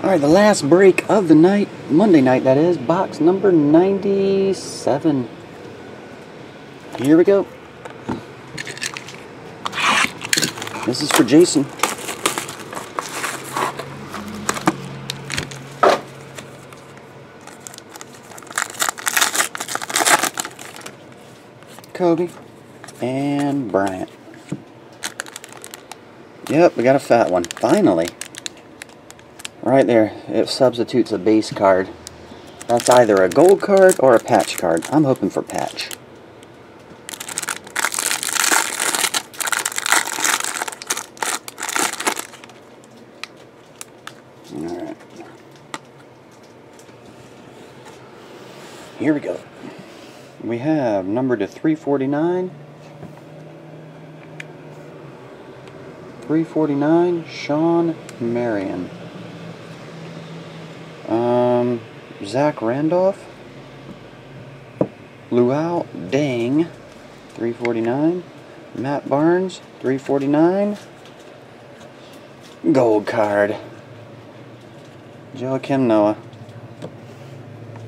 Alright, the last break of the night, Monday night that is, box number 97. Here we go. This is for Jayson. Kobe and Bryant. Yep, we got a fat one. Finally. Right there, it substitutes a base card. That's either a gold card or a patch card. I'm hoping for patch. Alright. Here we go. We have number to 349. 349, Shawn Marion. Um, Zach Randolph. Luol Deng, 349. Matt Barnes, 349. Gold card. Joakim Noah.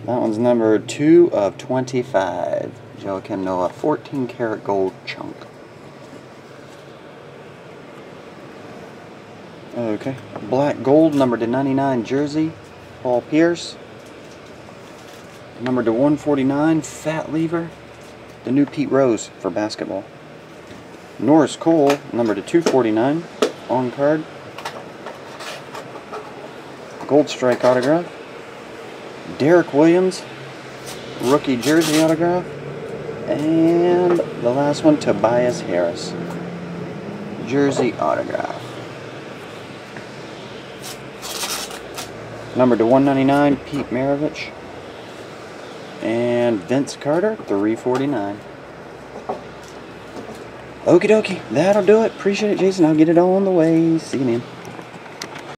That one's number 2 of 25. Joakim Noah, 14 karat gold chunk. Okay. Black gold, number to 99 jersey. Paul Pierce. Number to 149, Fat Lever. The new Pete Rose for basketball. Norris Cole, number to 249, on card. Gold Strike autograph. Derrick Williams, rookie jersey autograph. And the last one, Tobias Harris, jersey autograph. Number to 199, Pete Maravich. And Vince Carter, 349. Okie dokie, that'll do it. Appreciate it, Jayson. I'll get it all on the way. See you, man.